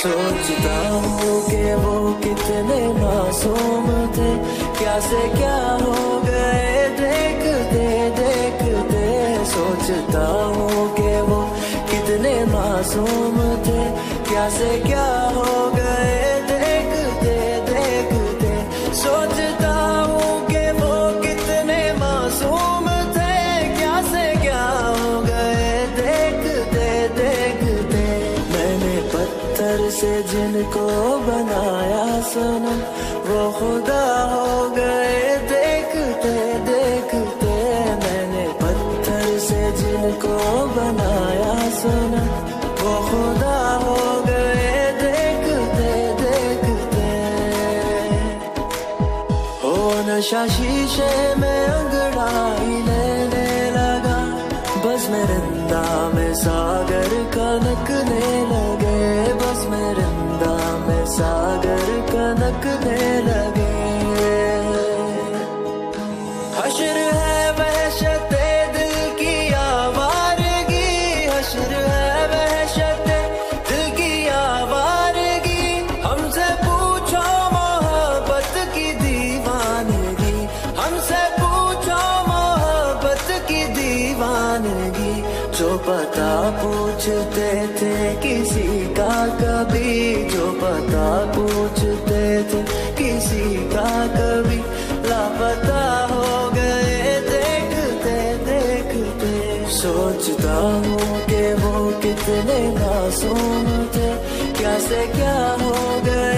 सोचता हूँ कि वो कितने मासूम थे। क्या से क्या हो गए, देखते देखते। सोचता हूँ कि वो कितने मासूम थे। क्या से क्या हो से जिनको बनाया सनम, वो खुदा हो गए। देखते देखते मैंने पत्थर से जिनको बनाया सनम, वो खुदा हो गए। देखते देखते। नशा शीशे में अंगड़ाई लेने लगा, बस में रिंदा में सागर कनकने जो पता पूछते थे किसी का कभी जो पता पूछते थे किसी का कभी। लापता हो गए, देखते देखते। सोचता हूँ कि वो कितने मासूम थे। क्या क्या हो गए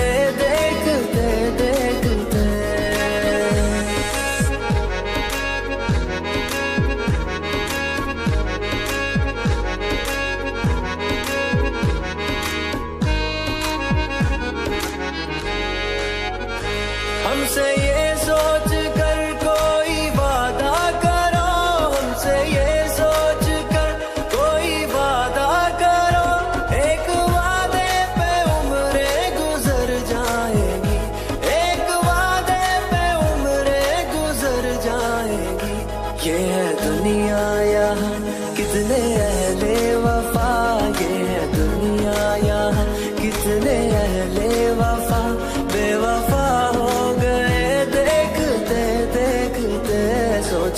हमसे ये सोच कर कोई वादा करो। हमसे ये सोच कर कोई वादा करो। एक वादे पे उम्रे गुजर जाएगी। एक वादे पे उम्रे गुजर जाएगी। ये है दुनिया यहाँ, कितने अहले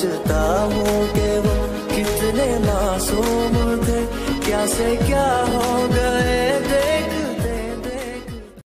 सोचता हूँ कि वो कितने मासूम थे क्या से क्या हो गए देखते